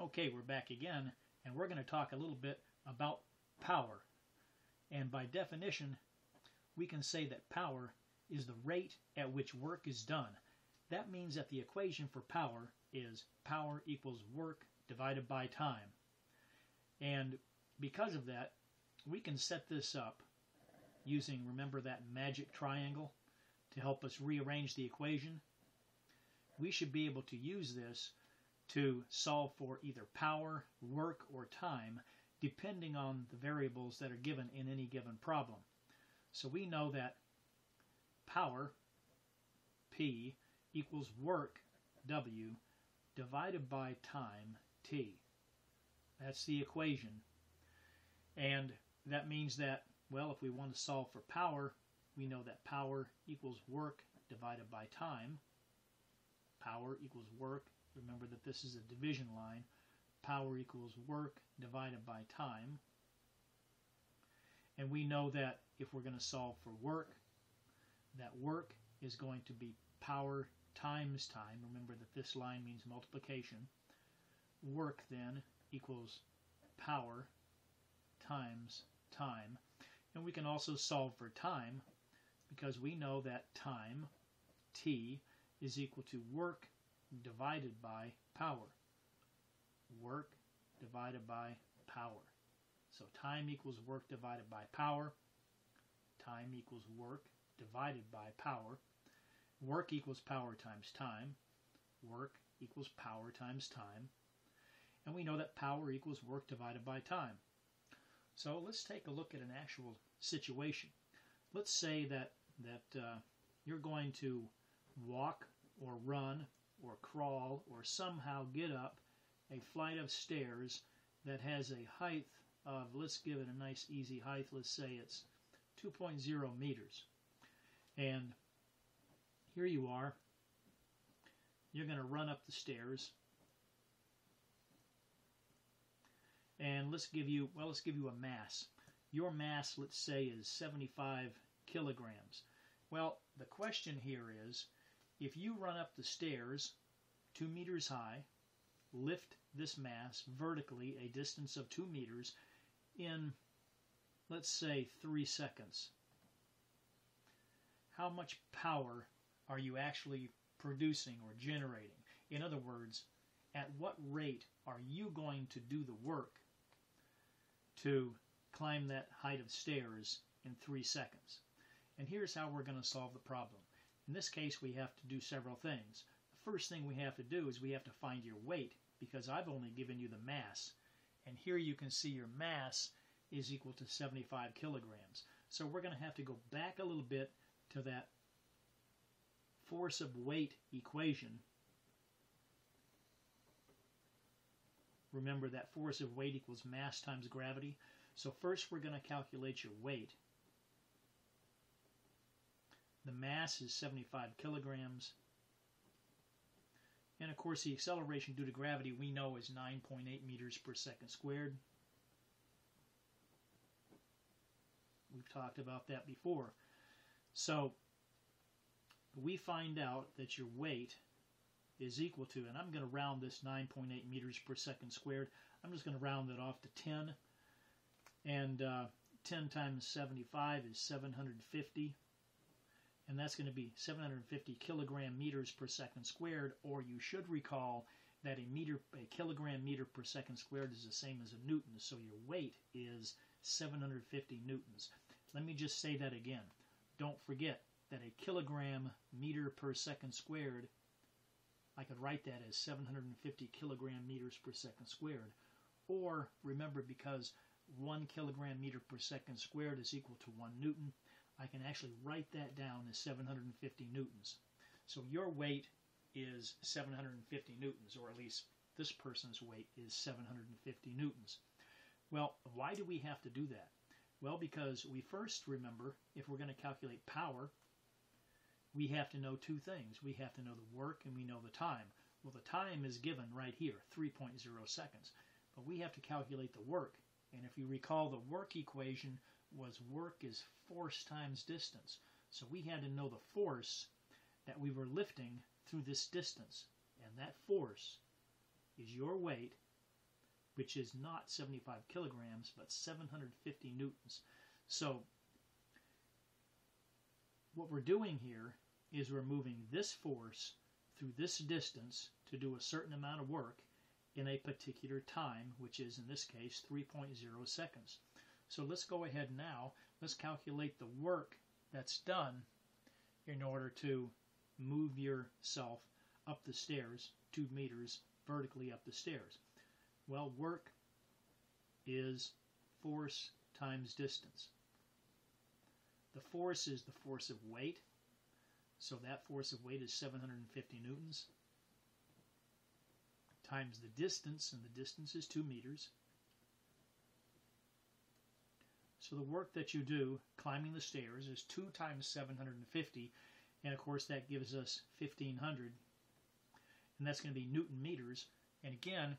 Okay, we're back again, and we're going to talk a little bit about power. And by definition, we can say that power is the rate at which work is done. That means that the equation for power is power equals work divided by time. And because of that, we can set this up using, remember that magic triangle to help us rearrange the equation? We should be able to use this to solve for either power, work, or time, depending on the variables that are given in any given problem. So we know that power, P, equals work, W, divided by time, T. That's the equation. And that means that, well, if we want to solve for power, we know that power equals work divided by time. Power equals work. Remember that this is a division line. Power equals work divided by time. And we know that if we're going to solve for work, that work is going to be power times time. Remember that this line means multiplication. Work then equals power times time. And we can also solve for time because we know that time, t, is equal to work divided by power. Work divided by power. So time equals work divided by power. Time equals work divided by power. Work equals power times time. Work equals power times time. And we know that power equals work divided by time. So let's take a look at an actual situation. Let's say that, that uh, you're going to walk or run or crawl or somehow get up a flight of stairs that has a height of, let's give it a nice easy height, let's say it's 2.0 meters. And here you are. You're going to run up the stairs. And let's give you, well, let's give you a mass. Your mass, let's say, is 75 kilograms. Well, the question here is, if you run up the stairs two meters high, lift this mass vertically a distance of two meters in, let's say, three seconds, how much power are you actually producing or generating? In other words, at what rate are you going to do the work to climb that height of stairs in three seconds? And here's how we're going to solve the problem. In this case, we have to do several things. The first thing we have to do is we have to find your weight because I've only given you the mass. And here you can see your mass is equal to 75 kilograms. So we're going to have to go back a little bit to that force of weight equation. Remember that force of weight equals mass times gravity. So first we're going to calculate your weight. The mass is 75 kilograms. And of course the acceleration due to gravity we know is 9.8 meters per second squared. We've talked about that before. So we find out that your weight is equal to, and I'm going to round this 9.8 meters per second squared. I'm just going to round that off to 10. And uh, 10 times 75 is 750. And that's going to be 750 kilogram meters per second squared, or you should recall that a meter, a kilogram meter per second squared is the same as a newton. So your weight is 750 newtons. Let me just say that again. Don't forget that a kilogram meter per second squared, I could write that as 750 kilogram meters per second squared. Or remember, because one kilogram meter per second squared is equal to one newton, I can actually write that down as 750 newtons. So your weight is 750 newtons, or at least this person's weight is 750 newtons. Well, why do we have to do that? Well, because we first remember, if we're going to calculate power, we have to know two things. We have to know the work and we know the time. Well, the time is given right here, 3.0 seconds. But we have to calculate the work. And if you recall, the work equation was work is force times distance. So we had to know the force that we were lifting through this distance. And that force is your weight which is not 75 kilograms, but 750 newtons. So what we're doing here is we're moving this force through this distance to do a certain amount of work in a particular time, which is in this case 3.0 seconds. So let's go ahead now, let's calculate the work that's done in order to move yourself up the stairs two meters vertically up the stairs. Well, work is force times distance. The force is the force of weight, so that force of weight is 750 newtons times the distance, and the distance is 2 meters. So the work that you do climbing the stairs is 2 times 750, and of course that gives us 1500, and that's going to be Newton meters. And again,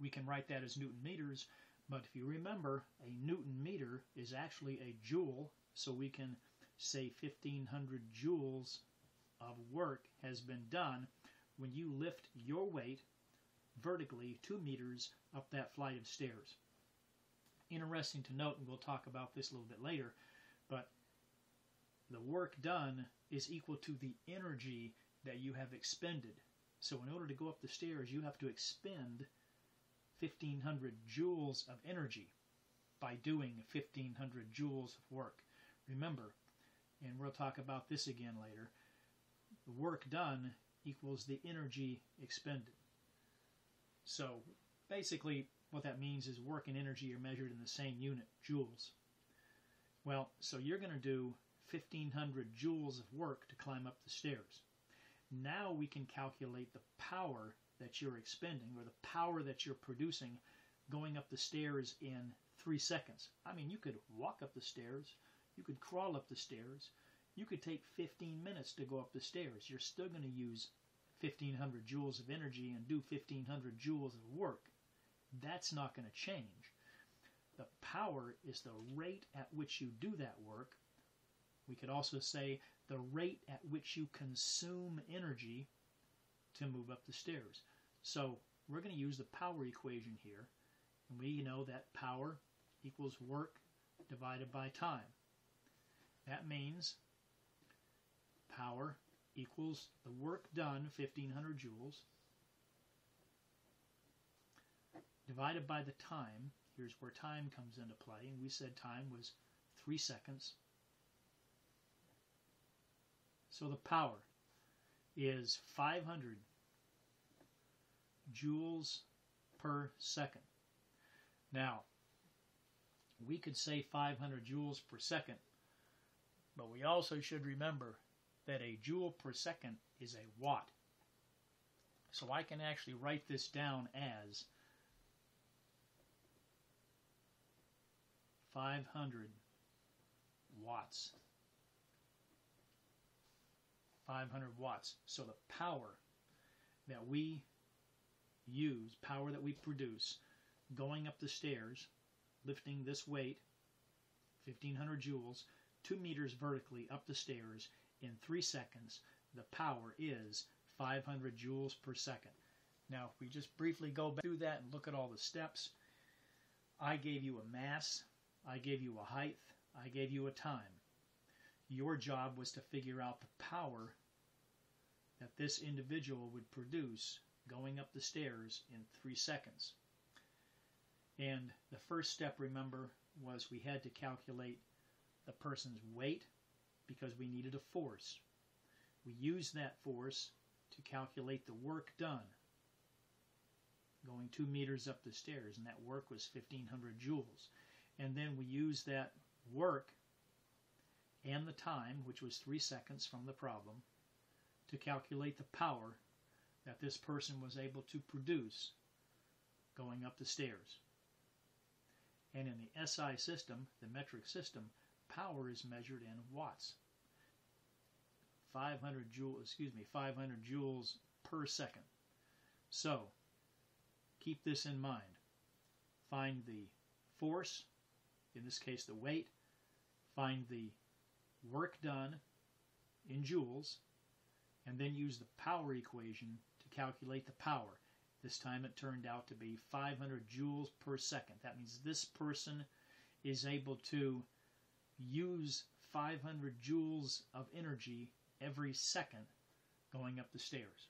we can write that as Newton meters, but if you remember, a Newton meter is actually a joule, so we can say 1500 joules of work has been done when you lift your weight vertically two meters up that flight of stairs. Interesting to note, and we'll talk about this a little bit later, but the work done is equal to the energy that you have expended. So in order to go up the stairs, you have to expend 1500 joules of energy by doing 1500 joules of work. Remember, and we'll talk about this again later, the work done equals the energy expended. So basically, what that means is work and energy are measured in the same unit, joules. Well, so you're going to do 1500 joules of work to climb up the stairs. Now we can calculate the power that you're expending or the power that you're producing going up the stairs in three seconds. I mean, you could walk up the stairs, you could crawl up the stairs, you could take 15 minutes to go up the stairs. You're still going to use 1500 joules of energy and do 1500 joules of work. That's not going to change. The power is the rate at which you do that work. We could also say the rate at which you consume energy to move up the stairs. So we're going to use the power equation here. And we know that power equals work divided by time. That means power equals the work done, 1500 joules, divided by the time. Here's where time comes into play. And we said time was 3 seconds. So the power is 500 joules per second. Now, we could say 500 joules per second, but we also should remember that a joule per second is a watt. So I can actually write this down as 500 watts. 500 watts. So the power that we use, power that we produce, going up the stairs, lifting this weight, 1500 joules, 2 meters vertically up the stairs in 3 seconds, the power is 500 joules per second. Now, if we just briefly go back through that and look at all the steps, I gave you a mass, I gave you a height, I gave you a time. Your job was to figure out the power that this individual would produce going up the stairs in three seconds. And the first step, remember, was we had to calculate the person's weight, because we needed a force. We used that force to calculate the work done going two meters up the stairs, and that work was 1500 joules. And then we use that work and the time, which was three seconds from the problem, to calculate the power that this person was able to produce going up the stairs. And in the SI system, the metric system, power is measured in watts. 500 joules, excuse me, 500 joules per second. So, keep this in mind. Find the force, in this case the weight, find the work done in joules, and then use the power equation to calculate the power. This time it turned out to be 500 joules per second. That means this person is able to use 500 joules of energy every second going up the stairs.